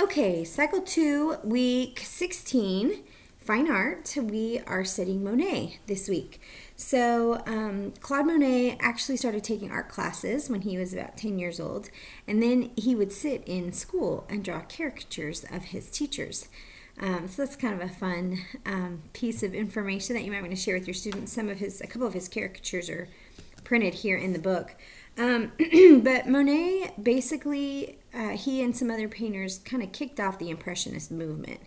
Okay, cycle two, week 16, fine art. We are studying Monet this week. So, um, Claude Monet actually started taking art classes when he was about 10 years old, and then he would sit in school and draw caricatures of his teachers. Um, so that's kind of a fun um, piece of information that you might want to share with your students. Some of his, a couple of his caricatures are printed here in the book. Um, but Monet basically, uh, he and some other painters kind of kicked off the Impressionist movement,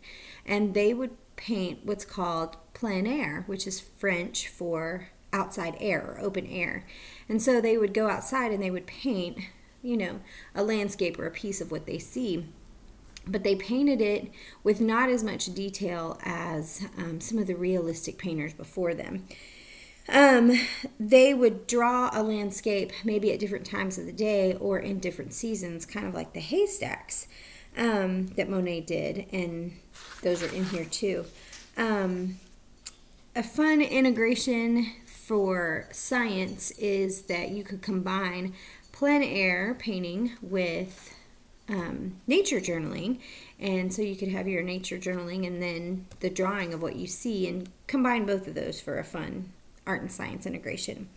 and they would paint what's called plein air, which is French for outside air or open air. And so they would go outside and they would paint, you know, a landscape or a piece of what they see. But they painted it with not as much detail as um, some of the realistic painters before them. Um, they would draw a landscape maybe at different times of the day or in different seasons, kind of like the haystacks um, that Monet did, and those are in here too. Um, a fun integration for science is that you could combine plein air painting with um, nature journaling. And so you could have your nature journaling and then the drawing of what you see and combine both of those for a fun art and science integration.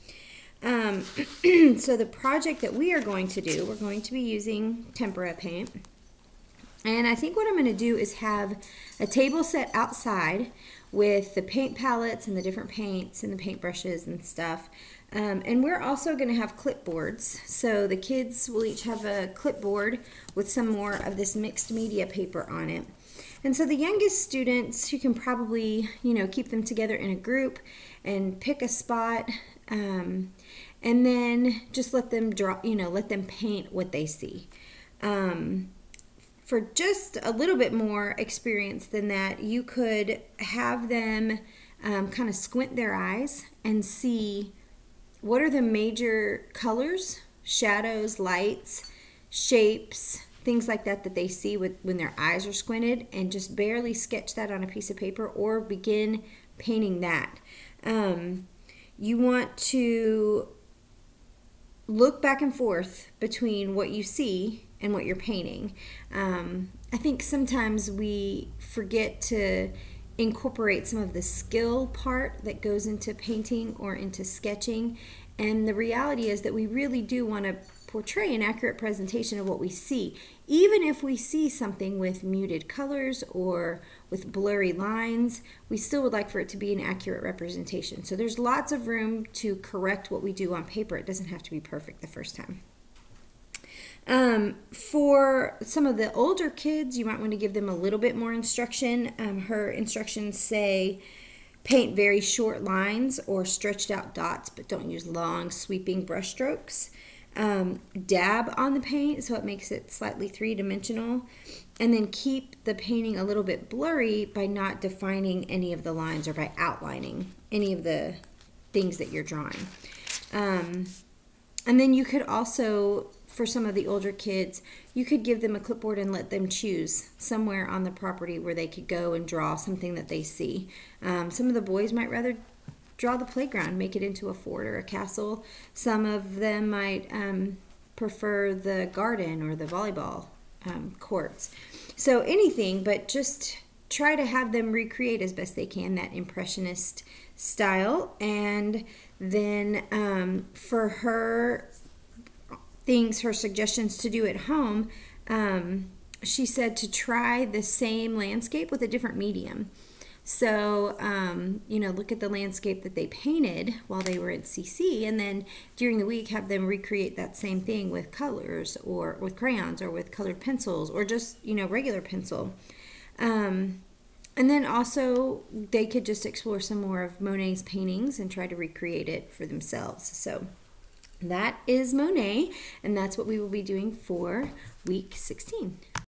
Um, so the project that we are going to do, we're going to be using tempera paint. And I think what I'm going to do is have a table set outside with the paint palettes and the different paints and the paint brushes and stuff. Um, and we're also going to have clipboards. So the kids will each have a clipboard with some more of this mixed media paper on it. And so the youngest students, you can probably, you know, keep them together in a group and pick a spot um, and then just let them draw, you know, let them paint what they see. Um, for just a little bit more experience than that, you could have them um, kind of squint their eyes and see what are the major colors, shadows, lights, shapes, things like that that they see with, when their eyes are squinted and just barely sketch that on a piece of paper or begin painting that. Um, you want to look back and forth between what you see and what you're painting. Um, I think sometimes we forget to incorporate some of the skill part that goes into painting or into sketching. And the reality is that we really do want to portray an accurate presentation of what we see, even if we see something with muted colors or with blurry lines, we still would like for it to be an accurate representation. So there's lots of room to correct what we do on paper. It doesn't have to be perfect the first time. Um, for some of the older kids, you might want to give them a little bit more instruction. Um, her instructions say paint very short lines or stretched out dots, but don't use long sweeping brush strokes um, dab on the paint so it makes it slightly three-dimensional and then keep the painting a little bit blurry by not defining any of the lines or by outlining any of the things that you're drawing. Um, and then you could also, for some of the older kids, you could give them a clipboard and let them choose somewhere on the property where they could go and draw something that they see. Um, some of the boys might rather draw the playground, make it into a fort or a castle. Some of them might um, prefer the garden or the volleyball um, courts. So anything, but just try to have them recreate as best they can that impressionist style. And then um, for her things, her suggestions to do at home, um, she said to try the same landscape with a different medium. So, um, you know, look at the landscape that they painted while they were at CC, and then during the week have them recreate that same thing with colors or with crayons or with colored pencils or just, you know, regular pencil. Um, and then also, they could just explore some more of Monet's paintings and try to recreate it for themselves. So, that is Monet, and that's what we will be doing for week 16.